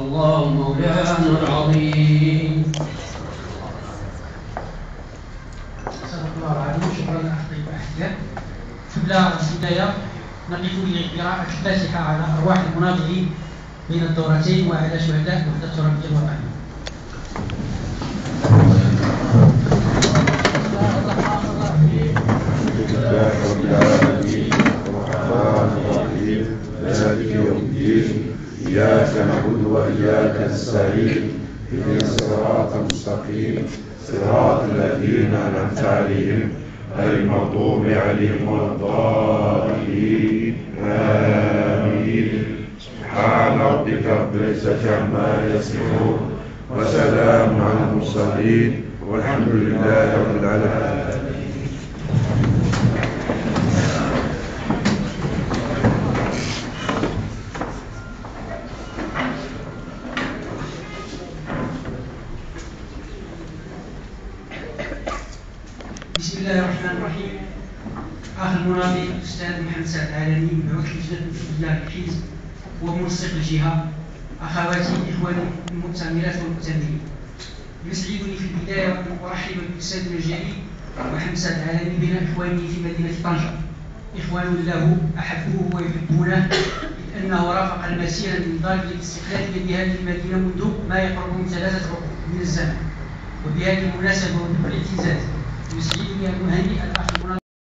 الله مولانا العظيم. صدق الله العظيم شكرا أخي الاحباب قبل البدايه نقف لقراءه الفاتحه على ارواح المناضلين بين الدورتين وعلى شهداء لله رب العالمين. الرحمن الرحيم. مالك يوم الدين. إياك نعبد وإياك نستعين. اهدنا الصراط المستقيم. صراط الذين أنعمت عليهم غير المغضوب عليهم ولا الضالين. آمين. سبحان ربك رب العزة عما يصفون وسلام على المرسلين. والحمد لله رب العالمين. بسم الله الرحمن الرحيم. اخ المناضل الاستاذ محمد سعد العالمي مبعوث لجنه الحزب ومنسق الجهة. أخواتي إخواني المؤتمرات والمؤتمرين يسعدني في البداية أن أرحب بالاستاذ الجليل محمد سعد العالمي بين إخواني في مدينة طنجة. إخوان له أحبوه ويحبونه اذ انه رافق المسيره من ضرب الاستقلال لهذه المدينة منذ ما يقرب من ثلاثة عقود من الزمن. وبهذه المناسبة وذكر المصريين يكون هيئة أحمر